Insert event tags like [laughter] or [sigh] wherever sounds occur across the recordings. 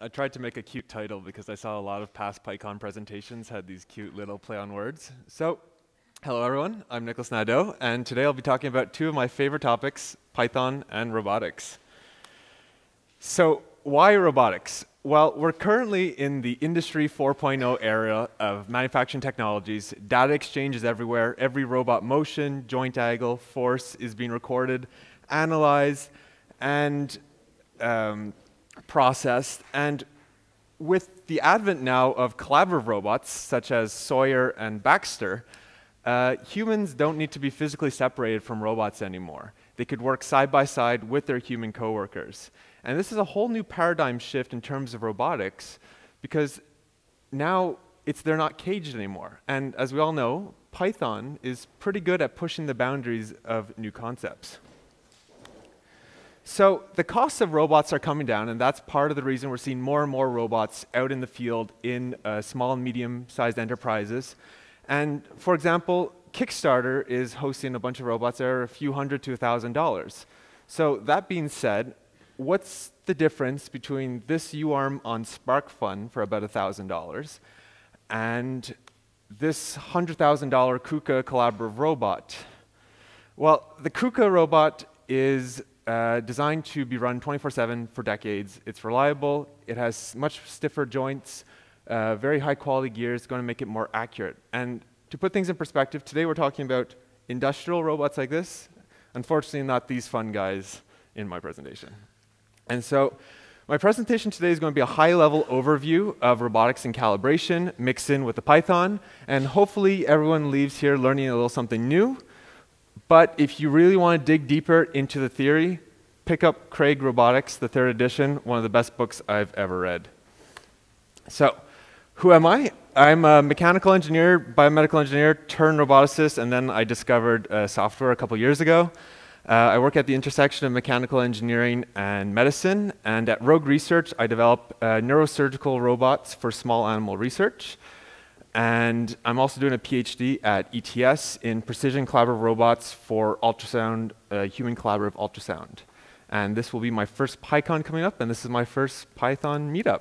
I tried to make a cute title because I saw a lot of past PyCon presentations had these cute little play on words. So, hello everyone, I'm Nicholas Nadeau, and today I'll be talking about two of my favorite topics, Python and robotics. So, why robotics? Well, we're currently in the Industry 4.0 era of manufacturing technologies. Data exchange is everywhere. Every robot motion, joint angle, force is being recorded, analyzed, and um, processed. And with the advent now of collaborative robots, such as Sawyer and Baxter, uh, humans don't need to be physically separated from robots anymore. They could work side by side with their human coworkers. And this is a whole new paradigm shift in terms of robotics because now it's they're not caged anymore. And as we all know, Python is pretty good at pushing the boundaries of new concepts. So the costs of robots are coming down, and that's part of the reason we're seeing more and more robots out in the field in uh, small and medium-sized enterprises. And for example, Kickstarter is hosting a bunch of robots that are a few hundred to a thousand dollars. So that being said, what's the difference between this UARM on SparkFun for about a thousand dollars and this $100,000 KUKA collaborative robot? Well, the KUKA robot is uh, designed to be run 24-7 for decades. It's reliable, it has much stiffer joints, uh, very high quality gears, going to make it more accurate. And to put things in perspective, today we're talking about industrial robots like this. Unfortunately, not these fun guys in my presentation. And so my presentation today is going to be a high-level overview of robotics and calibration mixed in with the Python, and hopefully everyone leaves here learning a little something new. But if you really want to dig deeper into the theory, pick up Craig Robotics, the third edition, one of the best books I've ever read. So, who am I? I'm a mechanical engineer, biomedical engineer, turned roboticist, and then I discovered uh, software a couple years ago. Uh, I work at the intersection of mechanical engineering and medicine, and at Rogue Research, I develop uh, neurosurgical robots for small animal research. And I'm also doing a PhD at ETS in precision collaborative robots for ultrasound, uh, human collaborative ultrasound. And this will be my first PyCon coming up, and this is my first Python meetup.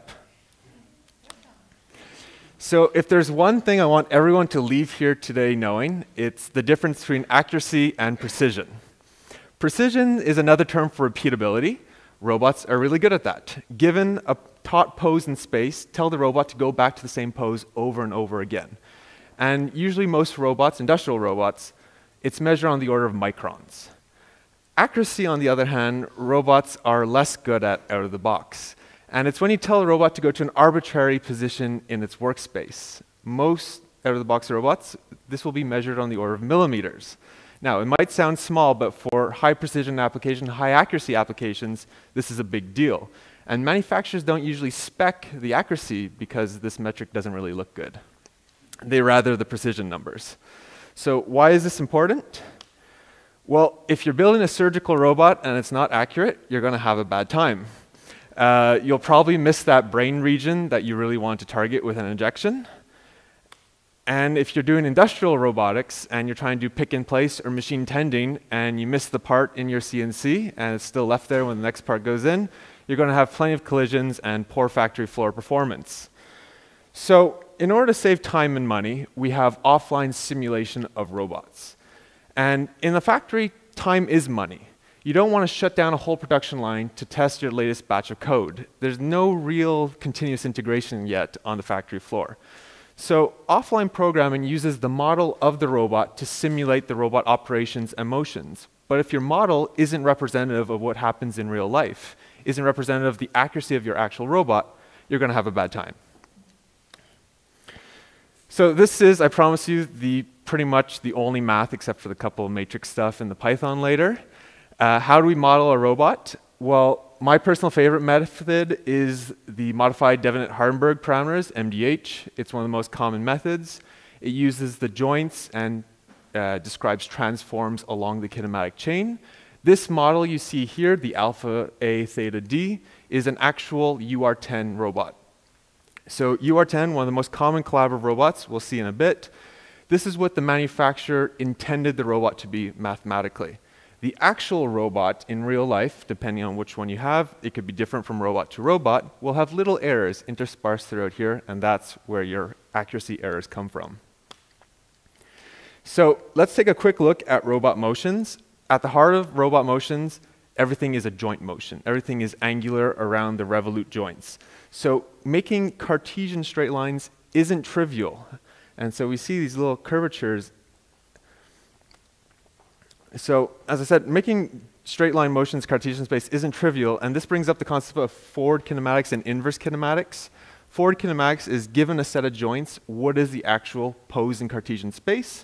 So if there's one thing I want everyone to leave here today knowing, it's the difference between accuracy and precision. Precision is another term for repeatability. Robots are really good at that. Given a taut pose in space, tell the robot to go back to the same pose over and over again. And usually most robots, industrial robots, it's measured on the order of microns. Accuracy, on the other hand, robots are less good at out of the box. And it's when you tell a robot to go to an arbitrary position in its workspace. Most out of the box robots, this will be measured on the order of millimeters. Now, it might sound small, but for high precision application, high accuracy applications, this is a big deal. And manufacturers don't usually spec the accuracy because this metric doesn't really look good. They rather the precision numbers. So why is this important? Well, if you're building a surgical robot and it's not accurate, you're going to have a bad time. Uh, you'll probably miss that brain region that you really want to target with an injection. And if you're doing industrial robotics and you're trying to do pick and place or machine tending and you miss the part in your CNC and it's still left there when the next part goes in, you're going to have plenty of collisions and poor factory floor performance. So in order to save time and money, we have offline simulation of robots. And in the factory, time is money. You don't want to shut down a whole production line to test your latest batch of code. There's no real continuous integration yet on the factory floor. So offline programming uses the model of the robot to simulate the robot operations and motions. But if your model isn't representative of what happens in real life, isn't representative of the accuracy of your actual robot, you're going to have a bad time. So this is, I promise you, the pretty much the only math except for the couple of matrix stuff in the Python later. Uh, how do we model a robot? Well, my personal favorite method is the modified Denavit-Hartenberg parameters, MDH. It's one of the most common methods. It uses the joints and uh, describes transforms along the kinematic chain. This model you see here, the alpha A theta D, is an actual UR10 robot. So UR10, one of the most common collaborative robots, we'll see in a bit. This is what the manufacturer intended the robot to be mathematically. The actual robot in real life, depending on which one you have, it could be different from robot to robot, will have little errors interspersed throughout here, and that's where your accuracy errors come from. So let's take a quick look at robot motions. At the heart of robot motions, everything is a joint motion. Everything is angular around the revolute joints. So making Cartesian straight lines isn't trivial. And so we see these little curvatures so as I said, making straight line motions Cartesian space isn't trivial, and this brings up the concept of forward kinematics and inverse kinematics. Forward kinematics is given a set of joints, what is the actual pose in Cartesian space?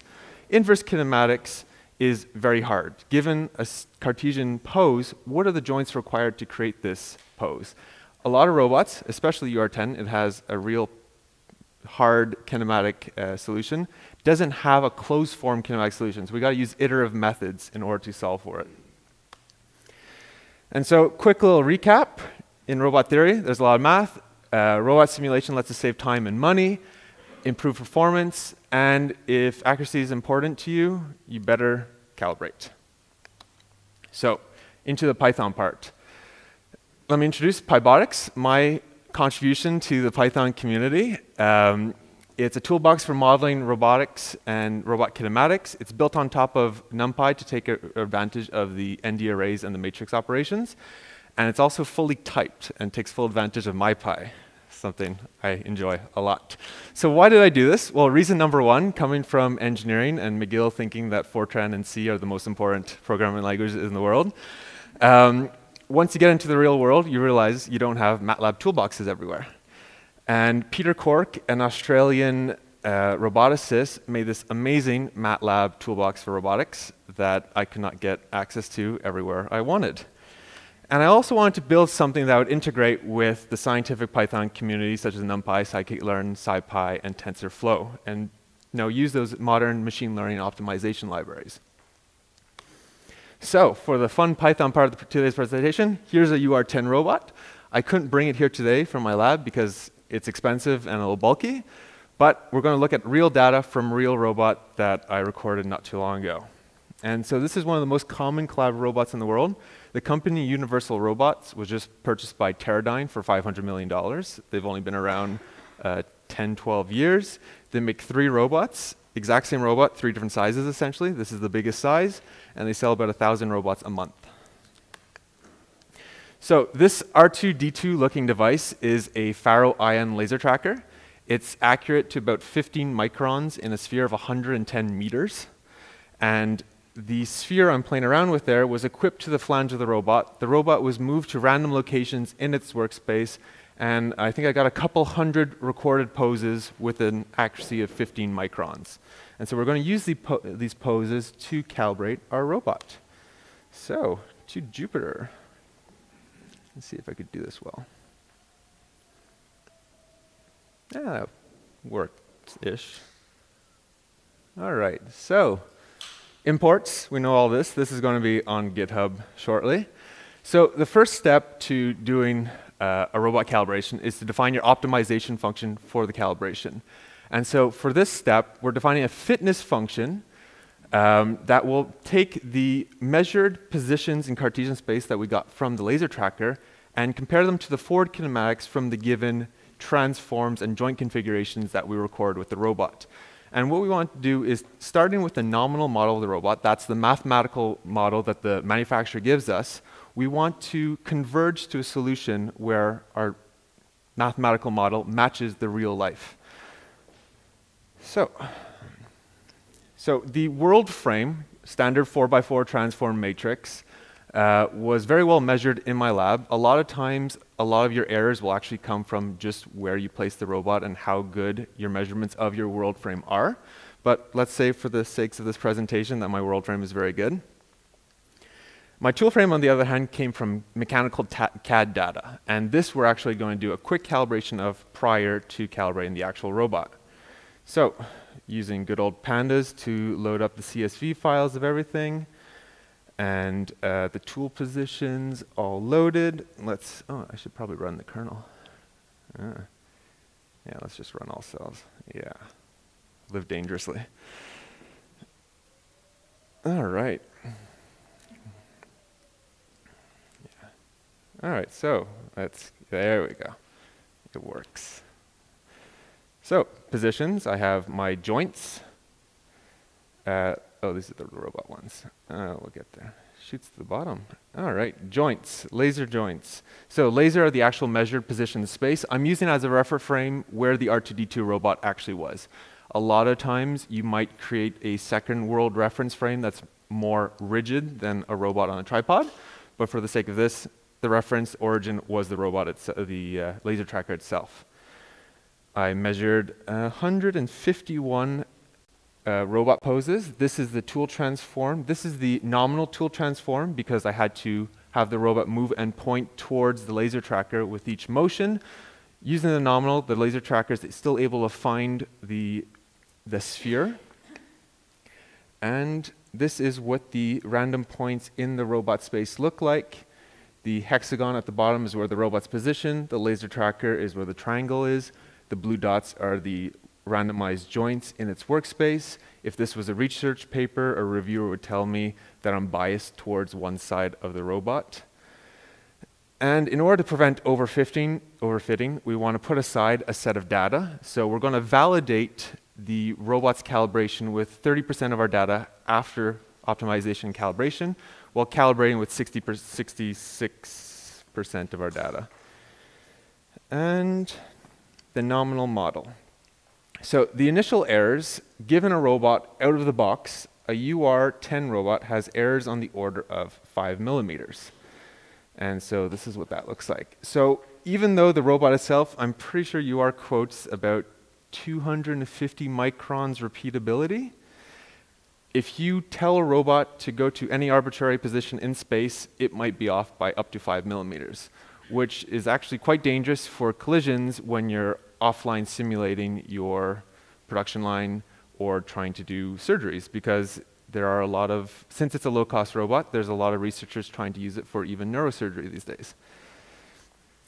Inverse kinematics is very hard. Given a Cartesian pose, what are the joints required to create this pose? A lot of robots, especially UR10, it has a real hard kinematic uh, solution doesn't have a closed form kinematic solution. So we got to use iterative methods in order to solve for it. And so quick little recap. In robot theory, there's a lot of math. Uh, robot simulation lets us save time and money, improve performance, and if accuracy is important to you, you better calibrate. So into the Python part. Let me introduce Pybotics, my contribution to the Python community. Um, it's a toolbox for modeling robotics and robot kinematics. It's built on top of NumPy to take advantage of the ND arrays and the matrix operations. And it's also fully typed and takes full advantage of MyPy, something I enjoy a lot. So why did I do this? Well, reason number one, coming from engineering and McGill thinking that Fortran and C are the most important programming languages in the world. Um, once you get into the real world, you realize you don't have MATLAB toolboxes everywhere. And Peter Corke, an Australian uh, roboticist, made this amazing MATLAB toolbox for robotics that I could not get access to everywhere I wanted. And I also wanted to build something that would integrate with the scientific Python community, such as NumPy, scikit-learn, SciPy, and TensorFlow, and you know, use those modern machine learning optimization libraries. So, for the fun Python part of today's presentation, here's a UR10 robot. I couldn't bring it here today from my lab because it's expensive and a little bulky, but we're going to look at real data from real robot that I recorded not too long ago. And so this is one of the most common cloud robots in the world. The company Universal Robots was just purchased by Teradyne for $500 million. They've only been around uh, 10, 12 years. They make three robots, exact same robot, three different sizes essentially. This is the biggest size, and they sell about 1,000 robots a month. So this R2-D2 looking device is a Faro ion laser tracker. It's accurate to about 15 microns in a sphere of 110 meters. And the sphere I'm playing around with there was equipped to the flange of the robot. The robot was moved to random locations in its workspace, and I think I got a couple hundred recorded poses with an accuracy of 15 microns. And so we're going to use the po these poses to calibrate our robot. So, to Jupyter. Let's see if I could do this well. Yeah, that worked-ish. All right, so imports, we know all this. This is going to be on GitHub shortly. So the first step to doing uh, a robot calibration is to define your optimization function for the calibration. And so for this step, we're defining a fitness function um, that will take the measured positions in Cartesian space that we got from the laser tracker and compare them to the forward kinematics from the given transforms and joint configurations that we record with the robot. And what we want to do is, starting with the nominal model of the robot, that's the mathematical model that the manufacturer gives us, we want to converge to a solution where our mathematical model matches the real life. So, so the world frame, standard 4x4 transform matrix, uh, was very well measured in my lab. A lot of times, a lot of your errors will actually come from just where you place the robot and how good your measurements of your world frame are. But let's say for the sakes of this presentation that my world frame is very good. My tool frame, on the other hand, came from mechanical CAD data. And this we're actually going to do a quick calibration of prior to calibrating the actual robot. So using good old pandas to load up the CSV files of everything. And uh, the tool positions all loaded. Let's, oh, I should probably run the kernel. Uh, yeah, let's just run all cells. Yeah, live dangerously. All right. Yeah. All right, so that's, there we go. It works. So, positions, I have my joints. Uh, oh, these are the robot ones. Uh, we'll get there. Shoots to the bottom. All right, joints, laser joints. So laser are the actual measured position in space. I'm using as a reference frame where the R2-D2 robot actually was. A lot of times you might create a second world reference frame that's more rigid than a robot on a tripod, but for the sake of this, the reference origin was the robot, itself, the uh, laser tracker itself. I measured 151 uh, robot poses. This is the tool transform. This is the nominal tool transform because I had to have the robot move and point towards the laser tracker with each motion. Using the nominal, the laser tracker is still able to find the, the sphere. And this is what the random points in the robot space look like. The hexagon at the bottom is where the robot's position. The laser tracker is where the triangle is. The blue dots are the randomized joints in its workspace. If this was a research paper, a reviewer would tell me that I'm biased towards one side of the robot. And in order to prevent overfitting, overfitting, we want to put aside a set of data. So we're going to validate the robot's calibration with 30% of our data after optimization and calibration, while calibrating with 60 66% of our data. And the nominal model. So the initial errors, given a robot out of the box, a UR10 robot has errors on the order of 5 millimeters. And so this is what that looks like. So even though the robot itself, I'm pretty sure UR quotes about 250 microns repeatability, if you tell a robot to go to any arbitrary position in space, it might be off by up to 5 millimeters which is actually quite dangerous for collisions when you're offline simulating your production line or trying to do surgeries because there are a lot of, since it's a low cost robot, there's a lot of researchers trying to use it for even neurosurgery these days.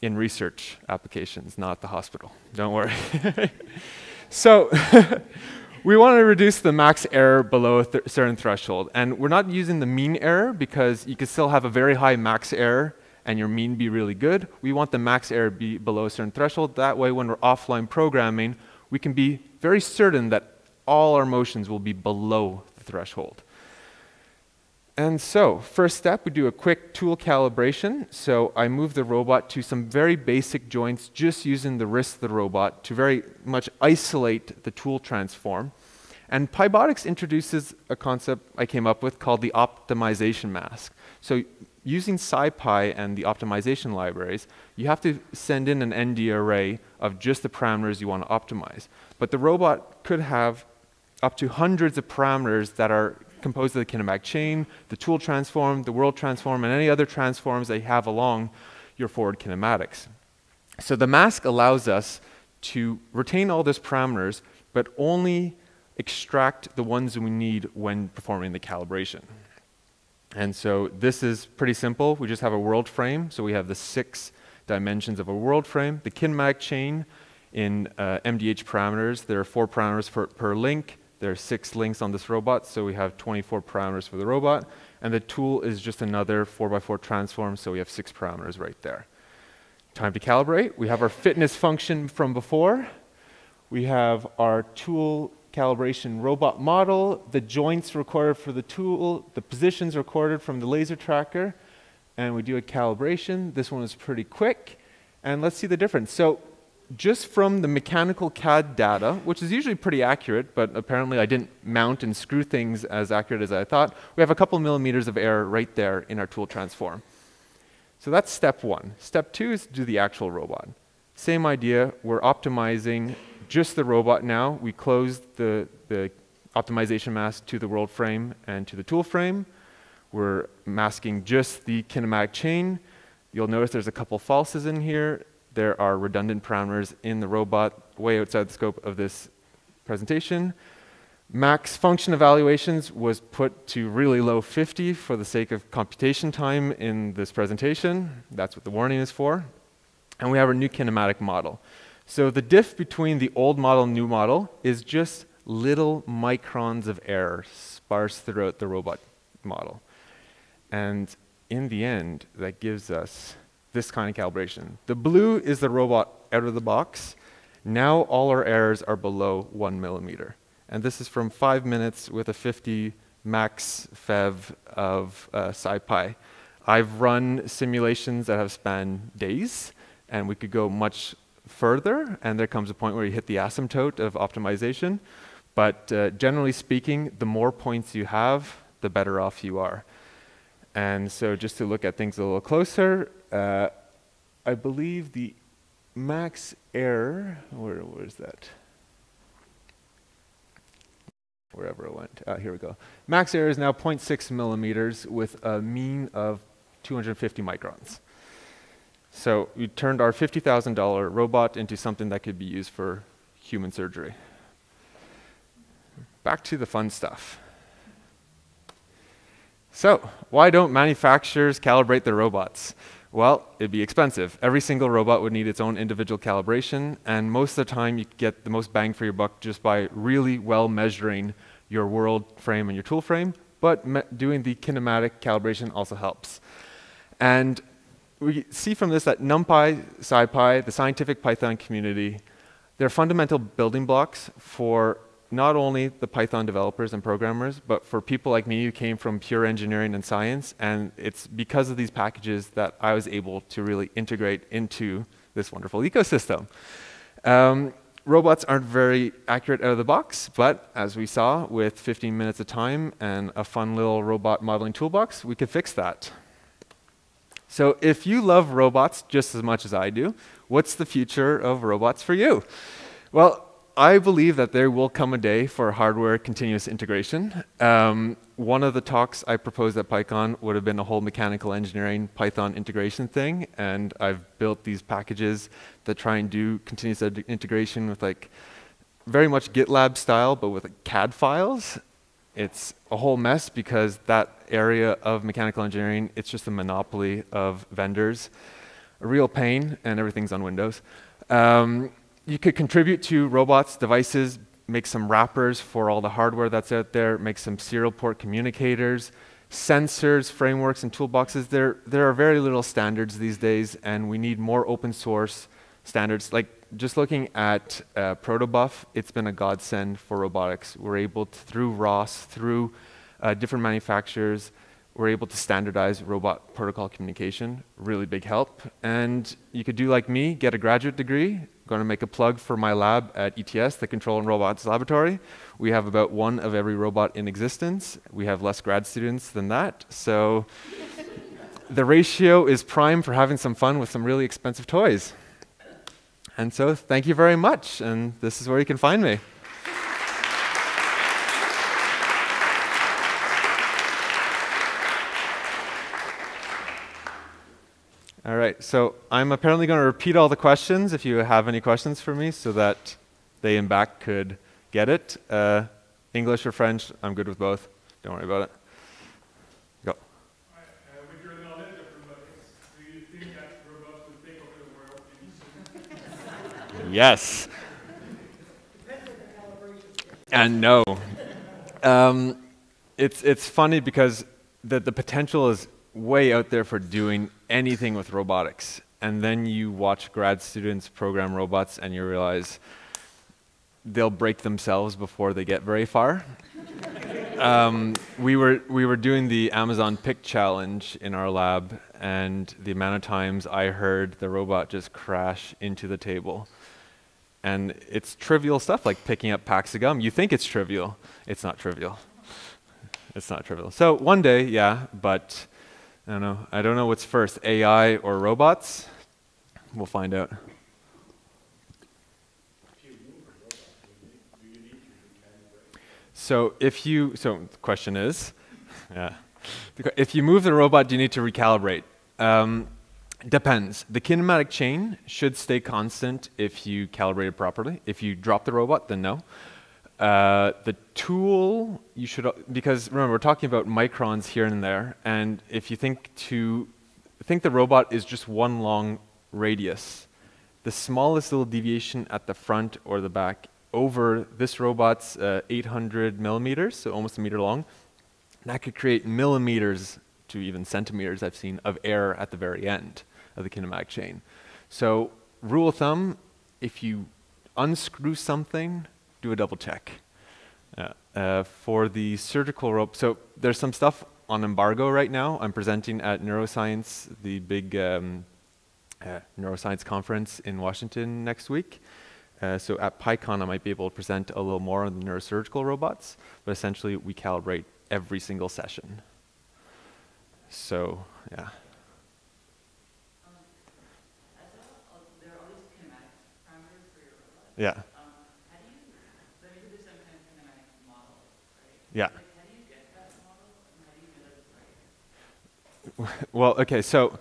In research applications, not the hospital. Don't worry. [laughs] so, [laughs] we want to reduce the max error below a th certain threshold. And we're not using the mean error because you can still have a very high max error and your mean be really good. We want the max error be below a certain threshold. That way, when we're offline programming, we can be very certain that all our motions will be below the threshold. And so, first step, we do a quick tool calibration. So I move the robot to some very basic joints, just using the wrist of the robot to very much isolate the tool transform. And Pybotics introduces a concept I came up with called the optimization mask. So using SciPy and the optimization libraries, you have to send in an ND array of just the parameters you want to optimize. But the robot could have up to hundreds of parameters that are composed of the kinematic chain, the tool transform, the world transform, and any other transforms they have along your forward kinematics. So the mask allows us to retain all those parameters, but only extract the ones we need when performing the calibration. And so this is pretty simple. We just have a world frame. So we have the six dimensions of a world frame. The kinematic chain in uh, MDH parameters, there are four parameters per, per link. There are six links on this robot, so we have 24 parameters for the robot. And the tool is just another 4x4 transform, so we have six parameters right there. Time to calibrate. We have our fitness function from before. We have our tool calibration robot model, the joints recorded for the tool, the positions recorded from the laser tracker, and we do a calibration. This one is pretty quick, and let's see the difference. So just from the mechanical CAD data, which is usually pretty accurate, but apparently I didn't mount and screw things as accurate as I thought, we have a couple millimeters of error right there in our tool transform. So that's step one. Step two is to do the actual robot. Same idea, we're optimizing just the robot now. We closed the, the optimization mask to the world frame and to the tool frame. We're masking just the kinematic chain. You'll notice there's a couple falses in here. There are redundant parameters in the robot way outside the scope of this presentation. Max function evaluations was put to really low 50 for the sake of computation time in this presentation. That's what the warning is for. And we have our new kinematic model. So the diff between the old model and new model is just little microns of error sparse throughout the robot model. And in the end, that gives us this kind of calibration. The blue is the robot out of the box. Now all our errors are below one millimeter. And this is from five minutes with a 50 max FEV of uh, SciPy. I've run simulations that have spanned days, and we could go much further, and there comes a point where you hit the asymptote of optimization. But uh, generally speaking, the more points you have, the better off you are. And so just to look at things a little closer, uh, I believe the max error, where, where is that? Wherever it went. Uh, here we go. Max error is now 0.6 millimeters with a mean of 250 microns. So we turned our $50,000 robot into something that could be used for human surgery. Back to the fun stuff. So, why don't manufacturers calibrate their robots? Well, it'd be expensive. Every single robot would need its own individual calibration, and most of the time you get the most bang for your buck just by really well measuring your world frame and your tool frame, but doing the kinematic calibration also helps. And we see from this that NumPy, SciPy, the scientific Python community, they're fundamental building blocks for not only the Python developers and programmers, but for people like me who came from pure engineering and science. And it's because of these packages that I was able to really integrate into this wonderful ecosystem. Um, robots aren't very accurate out of the box, but as we saw with 15 minutes of time and a fun little robot modeling toolbox, we could fix that. So if you love robots just as much as I do, what's the future of robots for you? Well, I believe that there will come a day for hardware continuous integration. Um, one of the talks I proposed at PyCon would have been a whole mechanical engineering Python integration thing, and I've built these packages that try and do continuous integration with like very much GitLab style, but with like CAD files. It's a whole mess because that area of mechanical engineering, it's just a monopoly of vendors. A real pain, and everything's on Windows. Um, you could contribute to robots, devices, make some wrappers for all the hardware that's out there, make some serial port communicators, sensors, frameworks, and toolboxes. There, there are very little standards these days, and we need more open source standards. Like just looking at uh, Protobuf, it's been a godsend for robotics. We're able to, through ROS, through uh, different manufacturers, we're able to standardize robot protocol communication. Really big help. And you could do like me, get a graduate degree. I'm going to make a plug for my lab at ETS, the Control and Robots Laboratory. We have about one of every robot in existence. We have less grad students than that. So [laughs] the ratio is prime for having some fun with some really expensive toys. And so thank you very much, and this is where you can find me. All right, so I'm apparently going to repeat all the questions if you have any questions for me so that they in back could get it. Uh, English or French, I'm good with both. Don't worry about it. Yes. and no. Um, it's, it's funny because the, the potential is way out there for doing anything with robotics. And then you watch grad students program robots and you realize they'll break themselves before they get very far. um, we, were, we were doing the Amazon Pick Challenge in our lab, and the amount of times I heard the robot just crash into the table and it's trivial stuff like picking up packs of gum. You think it's trivial. It's not trivial. It's not trivial. So one day, yeah, but I don't know. I don't know what's first, AI or robots. We'll find out. So if you, so the question is, [laughs] yeah, if you move the robot, do you need to recalibrate? Um, Depends. The kinematic chain should stay constant if you calibrate it properly. If you drop the robot, then no. Uh, the tool, you should, because remember, we're talking about microns here and there, and if you think to, think the robot is just one long radius, the smallest little deviation at the front or the back over this robot's uh, 800 millimeters, so almost a meter long, that could create millimeters to even centimeters I've seen of error at the very end of the kinematic chain. So rule of thumb, if you unscrew something, do a double check. Uh, uh, for the surgical rope, so there's some stuff on embargo right now. I'm presenting at Neuroscience, the big um, uh, neuroscience conference in Washington next week. Uh, so at PyCon, I might be able to present a little more on the neurosurgical robots, but essentially we calibrate every single session. So, yeah. Yeah. Um, yeah. [laughs] well, okay, so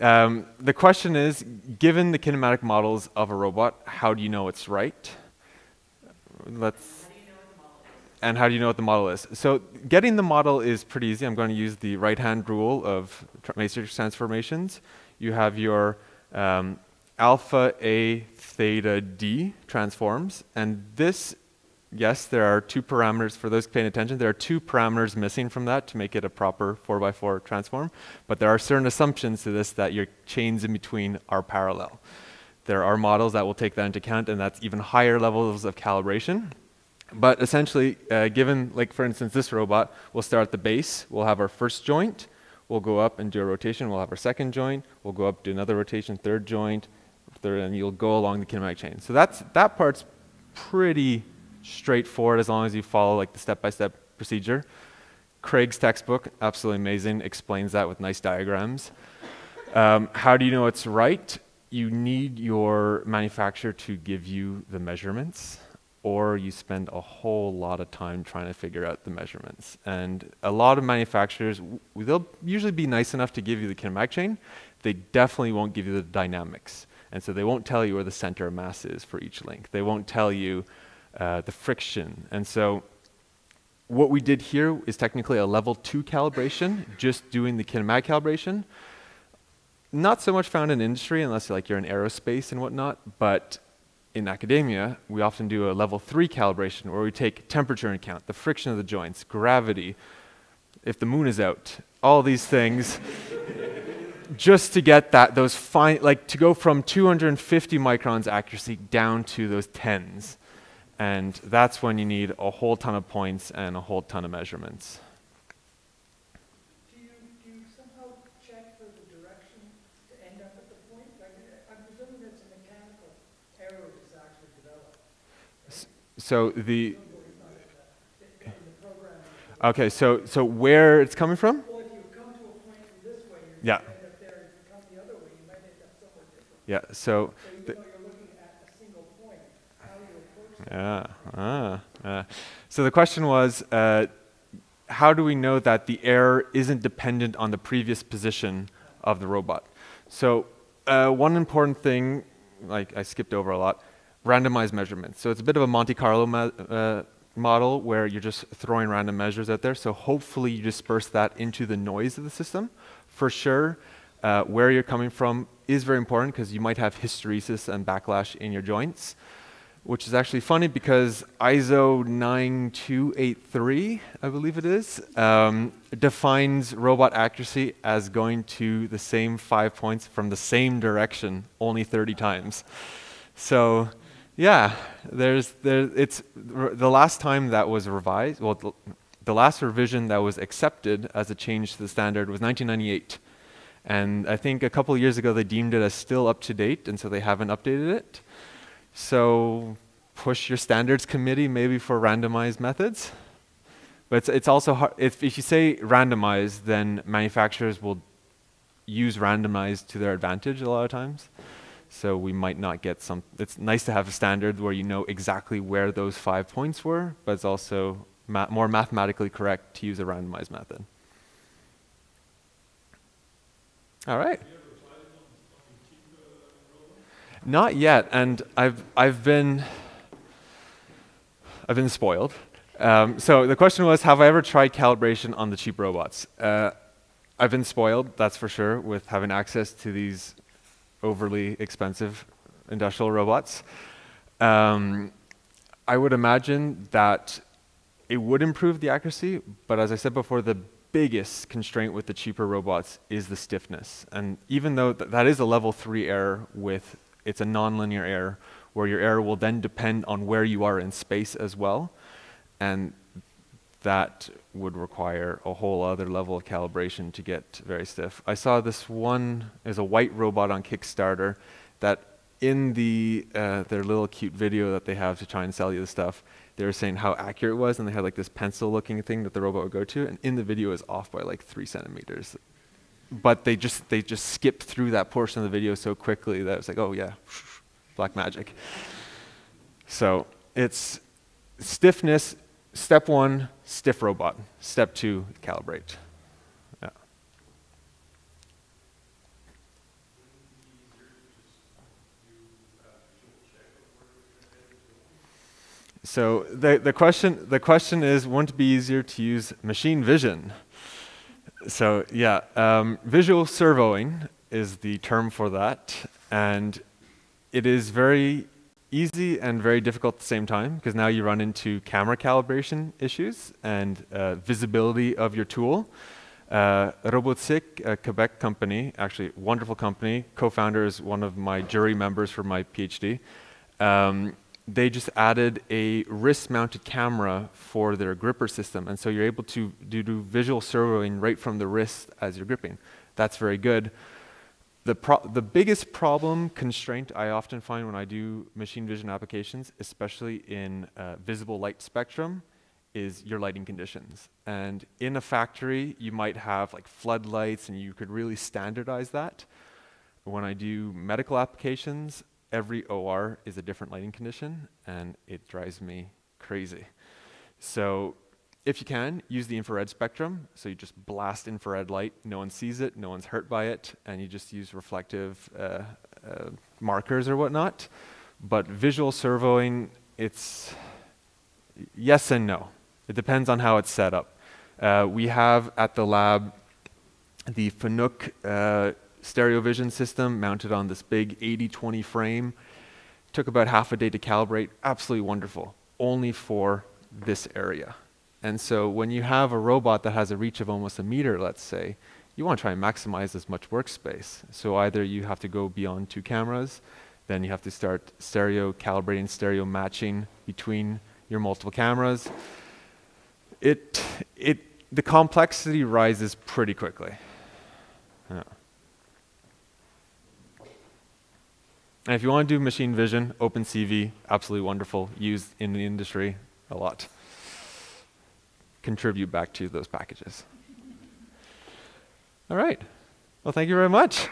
um, the question is, given the kinematic models of a robot, how do you know it's right? Let's. And how do you know what the model is? So getting the model is pretty easy. I'm going to use the right-hand rule of matrix transformations. You have your um, alpha A theta D transforms, and this yes, there are two parameters, for those paying attention, there are two parameters missing from that to make it a proper 4x4 transform, but there are certain assumptions to this that your chains in between are parallel. There are models that will take that into account, and that's even higher levels of calibration. But essentially, uh, given, like for instance, this robot, we'll start at the base, we'll have our first joint, we'll go up and do a rotation, we'll have our second joint, we'll go up, do another rotation, third joint, and you'll go along the kinematic chain. So that's, that part's pretty straightforward as long as you follow like the step-by-step procedure. Craig's textbook, absolutely amazing, explains that with nice diagrams. Um, how do you know it's right? You need your manufacturer to give you the measurements, or you spend a whole lot of time trying to figure out the measurements. And a lot of manufacturers, they'll usually be nice enough to give you the kinematic chain. They definitely won't give you the dynamics. And so they won't tell you where the center of mass is for each link. They won't tell you uh, the friction. And so what we did here is technically a level two calibration, just doing the kinematic calibration. Not so much found in industry unless like you're in aerospace and whatnot, but in academia, we often do a level three calibration where we take temperature into account, the friction of the joints, gravity, if the moon is out, all these things, [laughs] just to get that, those fine, like to go from 250 microns accuracy down to those tens. And that's when you need a whole ton of points and a whole ton of measurements. Do you, do you somehow check for the direction to end up at the point? I'm presuming it's a mechanical error that's actually developed. So the uh, okay, so so where it's coming from? Well, if you come to a point from this way, you're Yeah. going to end up there. If you come the other way, you might end up somewhere different. Yeah. So So the, though you're looking at a single point, how do you approach that? Yeah. Ah, ah. So the question was, uh, how do we know that the error isn't dependent on the previous position of the robot? So uh, one important thing, like I skipped over a lot, randomized measurements. So it's a bit of a Monte Carlo uh, model where you're just throwing random measures out there. So hopefully you disperse that into the noise of the system. For sure, uh, where you're coming from is very important because you might have hysteresis and backlash in your joints which is actually funny because ISO 9283, I believe it is, um, defines robot accuracy as going to the same five points from the same direction only 30 times. So, yeah, there's, there, it's the last time that was revised, well, the, the last revision that was accepted as a change to the standard was 1998. And I think a couple years ago they deemed it as still up to date, and so they haven't updated it. So push your standards committee maybe for randomized methods. But it's, it's also hard, if, if you say randomized, then manufacturers will use randomized to their advantage a lot of times. So we might not get some, it's nice to have a standard where you know exactly where those five points were, but it's also ma more mathematically correct to use a randomized method. All right. Not yet, and I've I've been I've been spoiled. Um, so the question was, have I ever tried calibration on the cheap robots? Uh, I've been spoiled, that's for sure, with having access to these overly expensive industrial robots. Um, I would imagine that it would improve the accuracy, but as I said before, the biggest constraint with the cheaper robots is the stiffness. And even though th that is a level three error with, it's a nonlinear error, where your error will then depend on where you are in space as well. And that would require a whole other level of calibration to get very stiff. I saw this one is a white robot on Kickstarter that in the uh, their little cute video that they have to try and sell you the stuff, they were saying how accurate it was, and they had like this pencil-looking thing that the robot would go to, and in the video is off by like three centimeters. But they just they just skipped through that portion of the video so quickly that it's like, oh yeah, black magic. So it's stiffness. Step one, stiff robot. Step two, calibrate. So the, the, question, the question is, wouldn't it be easier to use machine vision? So yeah, um, visual servoing is the term for that. And it is very easy and very difficult at the same time because now you run into camera calibration issues and uh, visibility of your tool. Uh, Robotiq, a Quebec company, actually wonderful company, co-founder is one of my jury members for my PhD. Um, they just added a wrist-mounted camera for their gripper system, and so you're able to do, do visual servoing right from the wrist as you're gripping. That's very good. The, the biggest problem constraint I often find when I do machine vision applications, especially in uh, visible light spectrum, is your lighting conditions. And in a factory, you might have like floodlights and you could really standardize that. When I do medical applications, every OR is a different lighting condition and it drives me crazy. So if you can, use the infrared spectrum. So you just blast infrared light. No one sees it. No one's hurt by it. And you just use reflective uh, uh, markers or whatnot. But visual servoing, it's yes and no. It depends on how it's set up. Uh, we have at the lab the Fanuc stereo vision system mounted on this big 80-20 frame. Took about half a day to calibrate. Absolutely wonderful. Only for this area. And so when you have a robot that has a reach of almost a meter, let's say, you want to try and maximize as much workspace. So either you have to go beyond two cameras, then you have to start stereo calibrating, stereo matching between your multiple cameras. It, it, the complexity rises pretty quickly. And if you want to do machine vision, OpenCV, absolutely wonderful, used in the industry a lot contribute back to those packages. All right. Well, thank you very much.